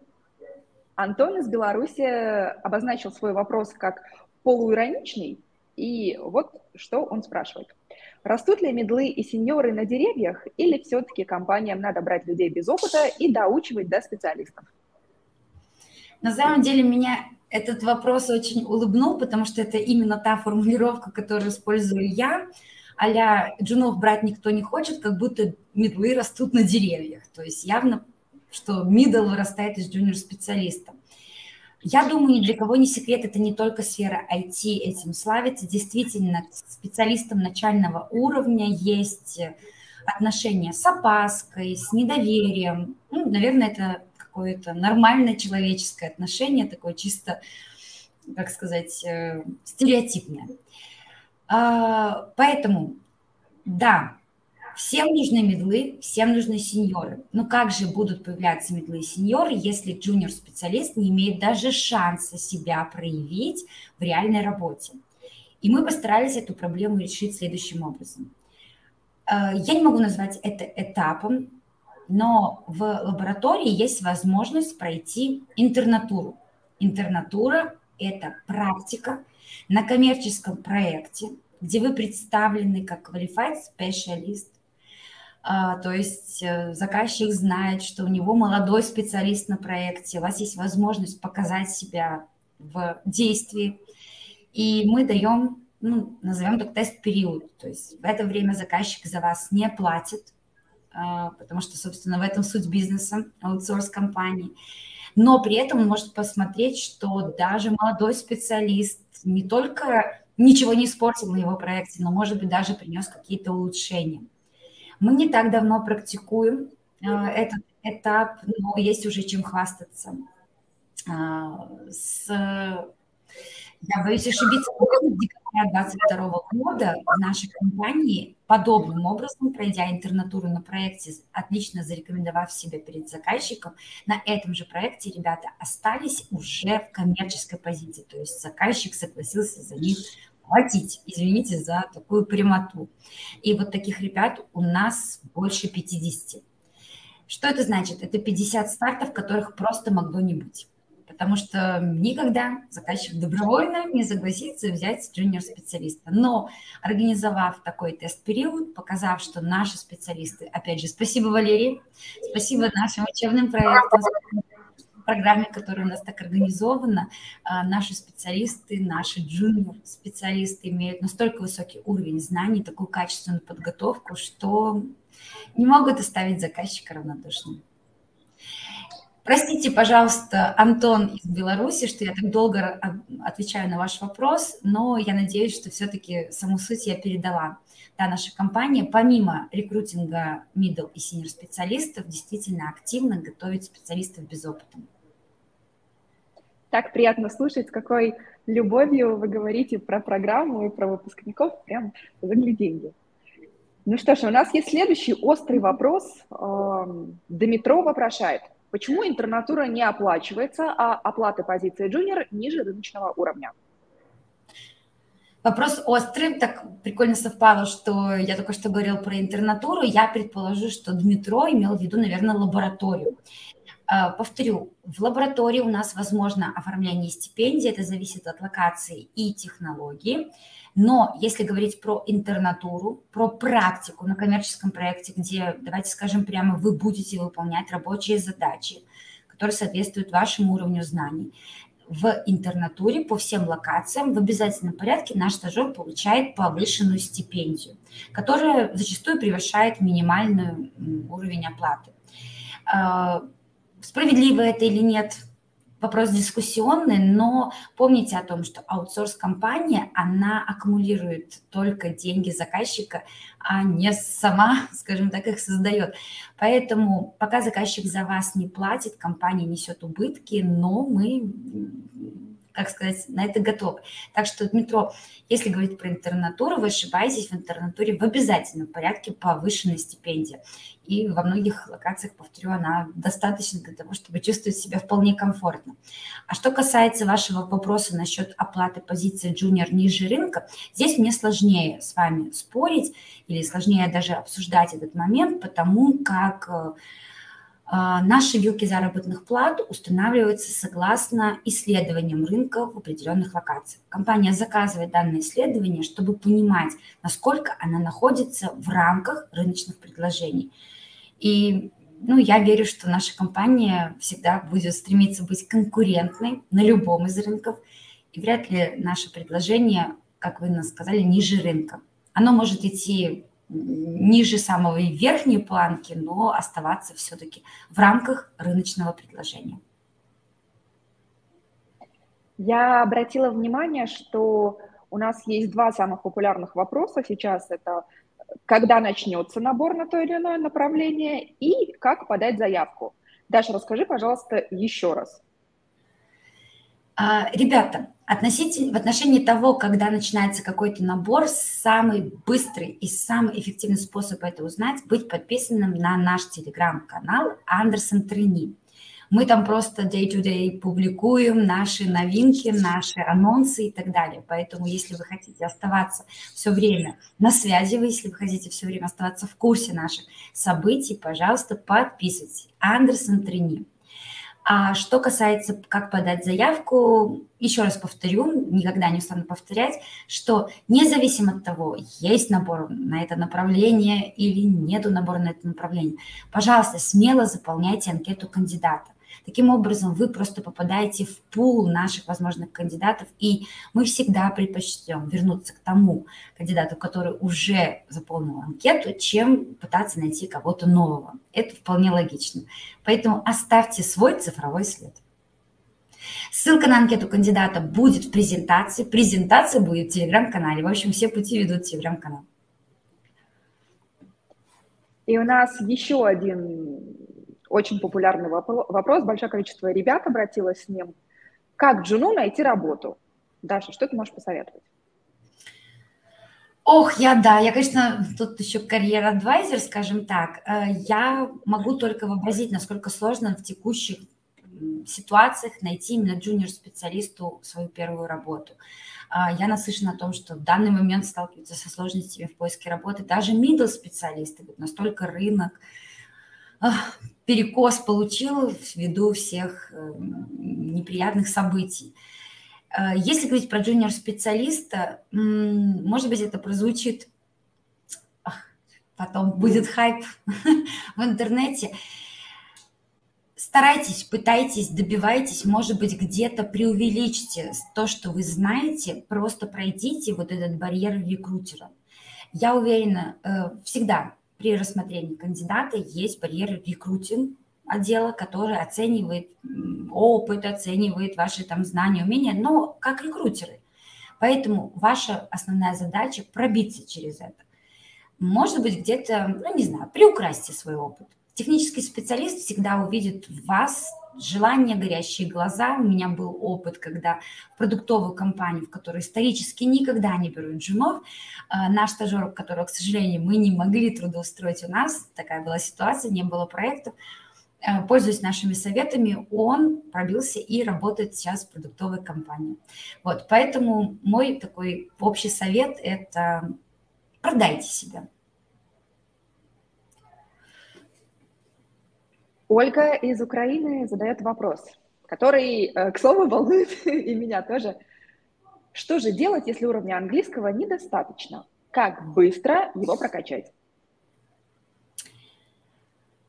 Антон из Беларуси обозначил свой вопрос как полуироничный. И вот что он спрашивает. Растут ли медлы и сеньоры на деревьях, или все-таки компаниям надо брать людей без опыта и доучивать до специалистов? На самом деле меня этот вопрос очень улыбнул, потому что это именно та формулировка, которую использую я. А джунов брать никто не хочет, как будто мидлы растут на деревьях. То есть явно, что мидл вырастает из джуниор-специалиста. Я думаю, ни для кого не секрет, это не только сфера IT этим славится. Действительно, специалистам начального уровня есть отношения с опаской, с недоверием. Ну, наверное, это какое-то нормальное человеческое отношение, такое чисто, как сказать, э, стереотипное. А, поэтому, да, всем нужны медлы, всем нужны сеньоры. Но как же будут появляться медлы и сеньоры, если джуниор-специалист не имеет даже шанса себя проявить в реальной работе? И мы постарались эту проблему решить следующим образом. Э, я не могу назвать это этапом, но в лаборатории есть возможность пройти интернатуру. Интернатура – это практика на коммерческом проекте, где вы представлены как qualified specialist, а, то есть э, заказчик знает, что у него молодой специалист на проекте, у вас есть возможность показать себя в действии, и мы даем, ну, назовем так, тест-период, то есть в это время заказчик за вас не платит, а, потому что, собственно, в этом суть бизнеса, аутсорс-компании. Но при этом может посмотреть, что даже молодой специалист не только ничего не испортил на его проекте, но, может быть, даже принес какие-то улучшения. Мы не так давно практикуем а, этот этап, но есть уже чем хвастаться. А, с, я боюсь ошибиться, в декабре 2022 года в нашей компании подобным образом, пройдя интернатуру на проекте, отлично зарекомендовав себя перед заказчиком, на этом же проекте ребята остались уже в коммерческой позиции, то есть заказчик согласился за них платить, извините за такую прямоту. И вот таких ребят у нас больше 50. Что это значит? Это 50 стартов, которых просто могло не быть. Потому что никогда заказчик добровольно не согласится взять джуниор-специалиста. Но организовав такой тест-период, показав, что наши специалисты, опять же, спасибо Валерии, спасибо нашим учебным проектам, программе, которая у нас так организована, а, наши специалисты, наши джуниор-специалисты имеют настолько высокий уровень знаний, такую качественную подготовку, что не могут оставить заказчика равнодушным. Простите, пожалуйста, Антон из Беларуси, что я так долго отвечаю на ваш вопрос, но я надеюсь, что все-таки саму суть я передала. Да, наша компания, помимо рекрутинга middle и senior специалистов, действительно активно готовит специалистов без опыта. Так приятно слушать, какой любовью вы говорите про программу и про выпускников, прям загляденье. Ну что ж, у нас есть следующий острый вопрос. Эм, Дмитро вопрошает, почему интернатура не оплачивается, а оплата позиции джуниор ниже рыночного уровня? Вопрос острый, так прикольно совпало, что я только что говорил про интернатуру. Я предположу, что Дмитро имел в виду, наверное, лабораторию. А, повторю, в лаборатории у нас возможно оформление стипендий, это зависит от локации и технологии. Но если говорить про интернатуру, про практику на коммерческом проекте, где, давайте скажем прямо, вы будете выполнять рабочие задачи, которые соответствуют вашему уровню знаний, в интернатуре по всем локациям в обязательном порядке наш стажер получает повышенную стипендию, которая зачастую превышает минимальный уровень оплаты а, Справедливо это или нет, вопрос дискуссионный, но помните о том, что аутсорс-компания, она аккумулирует только деньги заказчика, а не сама, скажем так, их создает. Поэтому пока заказчик за вас не платит, компания несет убытки, но мы как сказать, на это готовы. Так что, Дмитро, если говорить про интернатуру, вы ошибаетесь, в интернатуре в обязательном порядке повышенная стипендия. И во многих локациях, повторю, она достаточно для того, чтобы чувствовать себя вполне комфортно. А что касается вашего вопроса насчет оплаты позиции джуниор ниже рынка, здесь мне сложнее с вами спорить или сложнее даже обсуждать этот момент, потому как э, наши вилки заработных плат устанавливаются согласно исследованиям рынка в определенных локациях. Компания заказывает данное исследование, чтобы понимать, насколько она находится в рамках рыночных предложений. И ну, я верю, что наша компания всегда будет стремиться быть конкурентной на любом из рынков, и вряд ли наше предложение, как вы нас сказали, ниже рынка. Оно может идти ниже самой верхней планки, но оставаться все-таки в рамках рыночного предложения. Я обратила внимание, что у нас есть два самых популярных вопроса сейчас. Это когда начнется набор на то или иное направление и как подать заявку. Даша, расскажи, пожалуйста, еще раз. А, ребята, относительно, в отношении того, когда начинается какой-то набор, самый быстрый и самый эффективный способ это узнать – быть подписанным на наш телеграм-канал Андерсон Трени. Мы там просто day-to-day публикуем наши новинки, наши анонсы и так далее. Поэтому, если вы хотите оставаться все время на связи, если вы хотите все время оставаться в курсе наших событий, пожалуйста, подписывайтесь. Андерсон Трени. А что касается, как подать заявку, еще раз повторю, никогда не устану повторять, что независимо от того, есть набор на это направление или нету набора на это направление, пожалуйста, смело заполняйте анкету кандидата. Таким образом, вы просто попадаете в пул наших возможных кандидатов, и мы всегда предпочтем вернуться к тому кандидату, который уже заполнил анкету, чем пытаться найти кого-то нового. Это вполне логично. Поэтому оставьте свой цифровой след. Ссылка на анкету кандидата будет в презентации. Презентация будет в телеграм-канале. В общем, все пути ведут в телеграм-канал. И у нас еще один очень популярный вопрос, большое количество ребят обратилось с ним. Как Джуну найти работу? Даша, что ты можешь посоветовать? Ох, я да, я, конечно, тут еще карьер-адвайзер, скажем так. Э, я могу только вообразить, насколько сложно в текущих ситуациях найти именно джуниор-специалисту свою первую работу. А, я наслышана о том, что в данный момент сталкиваются со сложностями в поиске работы даже middle-специалисты, настолько рынок перекос получил ввиду всех э, неприятных событий. Э, если говорить про джуниор-специалиста, может быть, это прозвучит, потом будет хайп в интернете. Старайтесь, пытайтесь, добивайтесь, может быть, где-то преувеличьте то, что вы знаете, просто пройдите вот этот барьер рекрутера. Я уверена, э, всегда при рассмотрении кандидата есть барьер рекрутинг отдела, который оценивает опыт, оценивает ваши там знания, умения, но как рекрутеры. Поэтому ваша основная задача пробиться через это. Может быть, где-то, ну не знаю, приукрасьте свой опыт. Технический специалист всегда увидит в вас желание, горящие глаза. У меня был опыт, когда в продуктовую компанию, в которой исторически никогда не берут джунов, э, наш стажер, которого, к сожалению, мы не могли трудоустроить у нас, такая была ситуация, не было проектов, э, пользуясь нашими советами, он пробился и работает сейчас в продуктовой компании. Вот, поэтому мой такой общий совет – это продайте себя. Ольга из Украины задает вопрос, который, э, к слову, волнует и меня тоже. Что же делать, если уровня английского недостаточно? Как быстро его прокачать?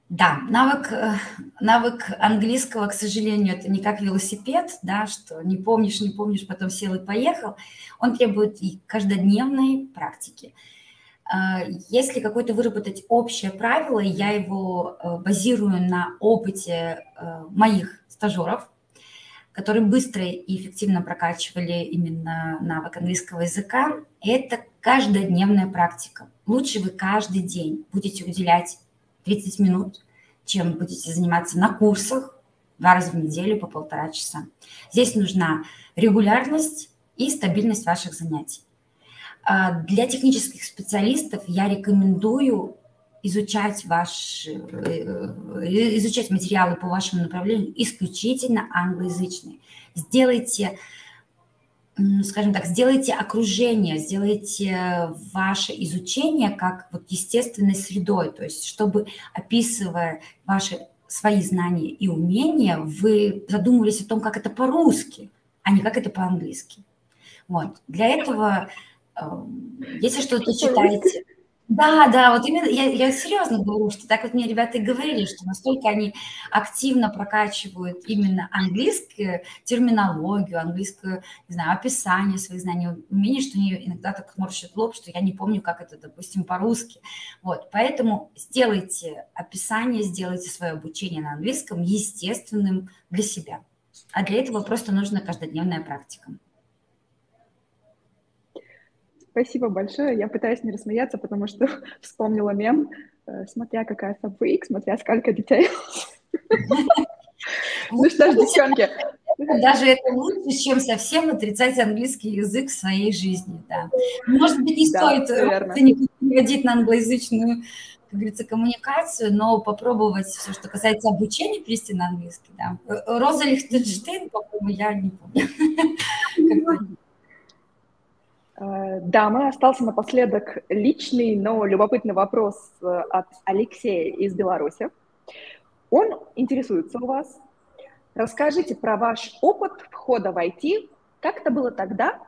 Да, навык, э, навык английского, к сожалению, это не как велосипед, да, что не помнишь, не помнишь, потом сел и поехал. Он требует и каждодневной практики. А, если какое-то выработать общее правило, я его э, базирую на опыте э, моих стажеров, которые быстро и эффективно прокачивали именно навык английского языка, это каждодневная практика. Лучше вы каждый день будете уделять 30 минут, чем будете заниматься на курсах два раза в неделю по полтора часа. Здесь нужна регулярность и стабильность ваших занятий. А, для технических специалистов я рекомендую изучать, ваш, э, э, изучать материалы по вашему направлению исключительно англоязычные. Сделайте, скажем так, сделайте окружение, сделайте ваше изучение как вот естественной средой, то есть чтобы, описывая ваши свои знания и умения, вы задумывались о том, как это по-русски, а не как это по-английски. Вот. Для этого, если что-то читаете, да, да, вот именно, я, я серьезно говорю, что так вот мне ребята и говорили, что настолько они активно прокачивают именно английскую терминологию, английское, не знаю, описание своих знаний, умений, что они иногда так морщат лоб, что я не помню, как это, допустим, по-русски. Вот, поэтому сделайте описание, сделайте свое обучение на английском естественным для себя. А для этого просто нужна каждодневная практика. Спасибо большое. Я пытаюсь не рассмеяться, потому что вспомнила мем, э, смотря какая фабрик, смотря сколько детей. Ну что ж, девчонки. Даже это лучше, чем совсем отрицать английский язык в своей жизни, да. Может быть, не стоит переводить на англоязычную, как говорится, коммуникацию, но попробовать все, что касается обучения, перевести на английский, да. Роза Лихтенштейн, по-моему, я не помню. Э, да, мы остался напоследок личный, но любопытный вопрос э, от Алексея из Беларуси. Он интересуется у вас. Расскажите про ваш опыт входа в IT, как это было тогда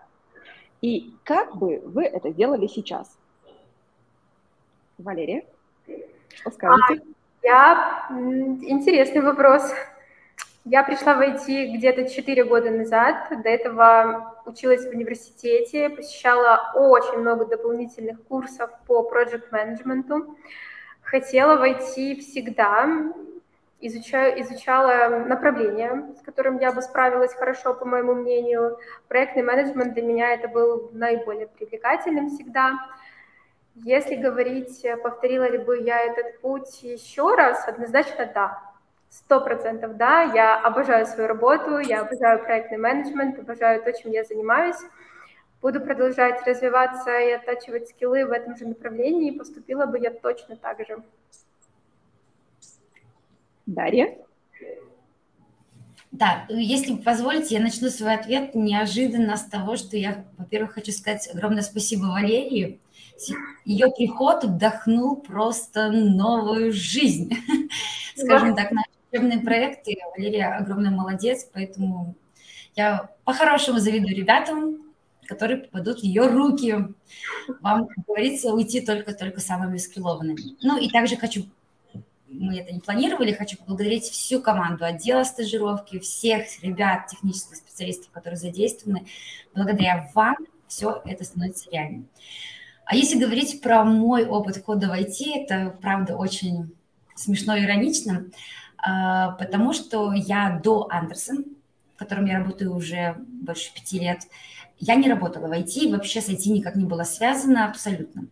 и как бы вы это делали сейчас. Валерия, что скажете? А, я... Интересный вопрос. Я пришла в IT где-то 4 года назад. До этого училась в университете, посещала очень много дополнительных курсов по проект менеджменту. Хотела войти всегда, изучаю, изучала направление, с которым я бы справилась хорошо, по моему мнению. Проектный менеджмент для меня это был наиболее привлекательным всегда. Если говорить, повторила ли бы я этот путь еще раз, однозначно да. Сто процентов, да. Я обожаю свою работу, я обожаю проектный менеджмент, обожаю то, чем я занимаюсь. Буду продолжать развиваться и оттачивать скиллы в этом же направлении, и поступила бы я точно так же. Дарья? Да, если позволите, я начну свой ответ неожиданно с того, что я, во-первых, хочу сказать огромное спасибо Валерии. Ее приход вдохнул просто новую жизнь, скажем так, нашей учебные проекты. Валерия огромный молодец, поэтому я по-хорошему завидую ребятам, которые попадут в ее руки. Вам, как говорится, уйти только-только самыми скиллованными. Ну и также хочу, мы это не планировали, хочу поблагодарить всю команду отдела стажировки, всех ребят, технических специалистов, которые задействованы. Благодаря вам все это становится реальным. А если говорить про мой опыт входа в IT, это, правда, очень смешно и иронично. А, потому что я до Андерсон, в котором я работаю уже больше пяти лет, я не работала в IT, вообще с IT никак не было связано абсолютно.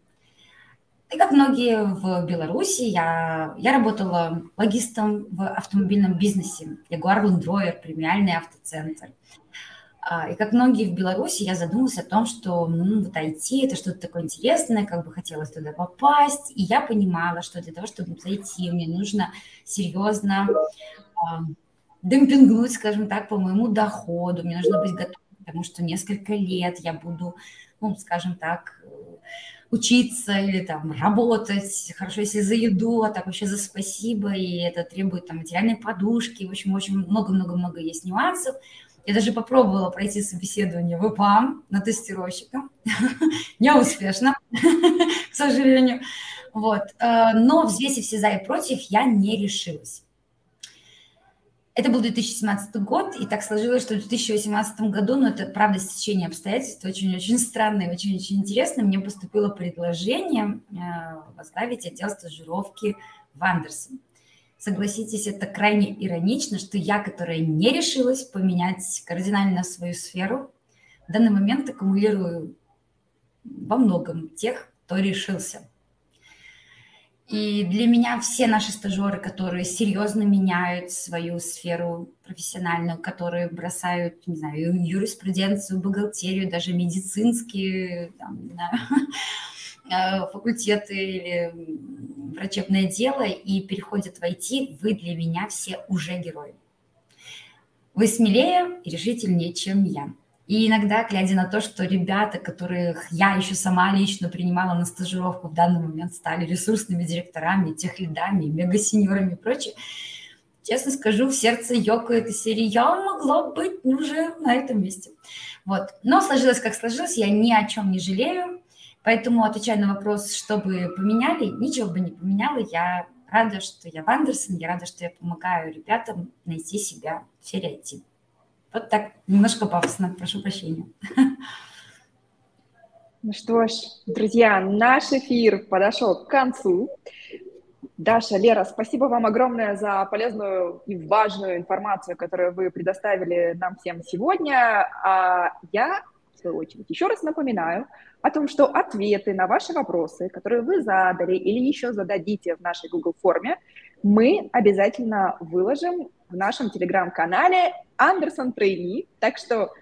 И как многие в Беларуси, я, я работала логистом в автомобильном бизнесе. Land Rover, премиальный автоцентр. А, и как многие в Беларуси, я задумалась о том, что ну, вот IT – это что-то такое интересное, как бы хотелось туда попасть. И я понимала, что для того, чтобы зайти, мне нужно серьезно э, демпингнуть, скажем так, по моему доходу. Мне нужно быть готовым, потому что несколько лет я буду, ну, скажем так, учиться или там работать, хорошо, если за еду, а так вообще за спасибо, и это требует там материальной подушки, в общем, очень много-много-много есть нюансов. Я даже попробовала пройти собеседование в ИПАМ на тестировщика. Неуспешно, к сожалению. Вот. Э, но взвесив все за и против, я не решилась. Это был 2017 год, и так сложилось, что в 2018 году, ну это правда стечение обстоятельств, очень-очень странное, очень-очень интересно, мне поступило предложение э, возглавить отдел стажировки в Андерсон. Согласитесь, это крайне иронично, что я, которая не решилась поменять кардинально свою сферу, в данный момент аккумулирую во многом тех, кто решился. И для меня все наши стажеры, которые серьезно меняют свою сферу профессиональную, которые бросают, не знаю, юриспруденцию, бухгалтерию, даже медицинские, там, не факультеты или врачебное дело и переходят в IT, вы для меня все уже герои. Вы смелее и решительнее, чем я. И иногда, глядя на то, что ребята, которых я еще сама лично принимала на стажировку, в данный момент стали ресурсными директорами, техлидами, мегасеньорами и прочее, честно скажу, в сердце ёкает из серии «Я могла быть уже на этом месте». Вот. Но сложилось, как сложилось, я ни о чем не жалею, поэтому, отвечая на вопрос, что бы поменяли, ничего бы не поменяла, я рада, что я в Андерсон, я рада, что я помогаю ребятам найти себя в сфере IT. Вот так, немножко пафосно, прошу прощения. Ну что ж, друзья, наш эфир подошел к концу. Даша, Лера, спасибо вам огромное за полезную и важную информацию, которую вы предоставили нам всем сегодня. А я, свою очередь, еще раз напоминаю о том, что ответы на ваши вопросы, которые вы задали или еще зададите в нашей Google форме, мы обязательно выложим в нашем телеграм-канале Андерсон Трейни. Так что,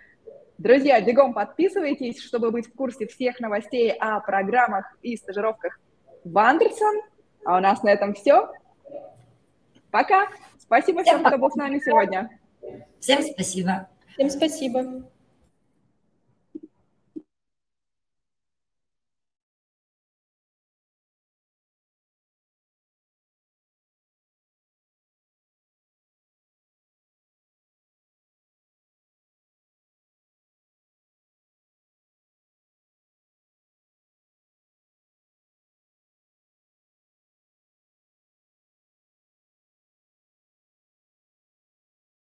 друзья, бегом подписывайтесь, чтобы быть в курсе всех новостей о программах и стажировках в Андерсон. А у нас на этом все. Пока. Спасибо всем, всем кто был с нами сегодня. Всем спасибо. Всем спасибо.